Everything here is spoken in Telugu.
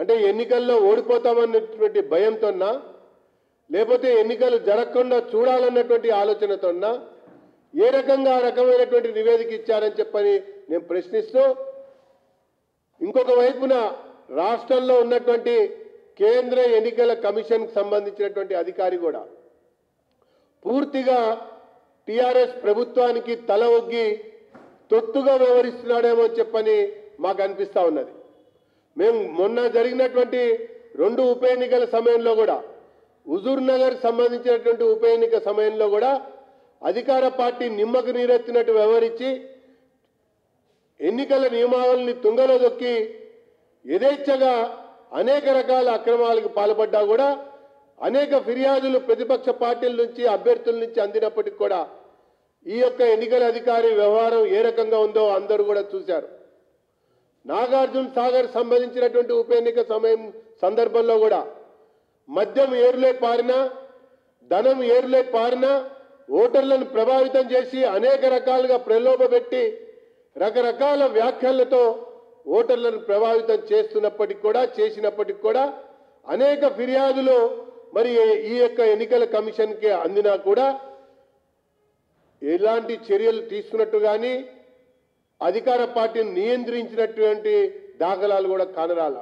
అంటే ఎన్నికల్లో ఓడిపోతామన్నటువంటి భయంతోనా లేకపోతే ఎన్నికలు జరగకుండా చూడాలన్నటువంటి ఆలోచనతోనా ఏ రకంగా రకమైనటువంటి నివేదిక ఇచ్చారని చెప్పని నేను ప్రశ్నిస్తూ ఇంకొక వైపున రాష్ట్రంలో ఉన్నటువంటి కేంద్ర ఎన్నికల కమిషన్కి సంబంధించినటువంటి అధికారి కూడా పూర్తిగా టిఆర్ఎస్ ప్రభుత్వానికి తల ఒగ్గి తొత్తుగా వ్యవహరిస్తున్నాడేమో చెప్పని మాకు అనిపిస్తా ఉన్నది. మేము మొన్న జరిగినటువంటి రెండు ఉప ఎన్నికల సమయంలో కూడా హుజూర్ నగర్ సంబంధించినటువంటి ఉప ఎన్నిక సమయంలో కూడా అధికార పార్టీ నిమ్మకు నీరెత్తినట్టు వ్యవహరించి ఎన్నికల నియమావళిని తుంగలో దొక్కి యథేచ్ఛగా అనేక రకాల అక్రమాలకు పాల్పడ్డా కూడా అనేక ఫిర్యాదులు ప్రతిపక్ష పార్టీల నుంచి అభ్యర్థుల నుంచి అందినప్పటికీ కూడా ఈ యొక్క ఎన్నికల అధికారి వ్యవహారం ఏ రకంగా ఉందో అందరూ కూడా చూశారు. నాగార్జున సాగర్ సంబంధించినటువంటి ఉప ఎన్నిక సమయం సందర్భంలో కూడా మద్యం ఏరులే పారినా ధనం ఏరులే పారినా ఓటర్లను ప్రభావితం చేసి అనేక రకాలుగా ప్రలోభపెట్టి రకరకాల వ్యాఖ్యలతో ఓటర్లను ప్రభావితం చేస్తున్నప్పటికి కూడా చేసినప్పటికి కూడా అనేక ఫిర్యాదులు మరి ఈ యొక్క ఎన్నికల కమిషన్కి అందినా కూడా ఎలాంటి చర్యలు తీసుకున్నట్టు కానీ అధికార పార్టీని నియంత్రించినటువంటి దాఖలాలు కూడా కానరాల?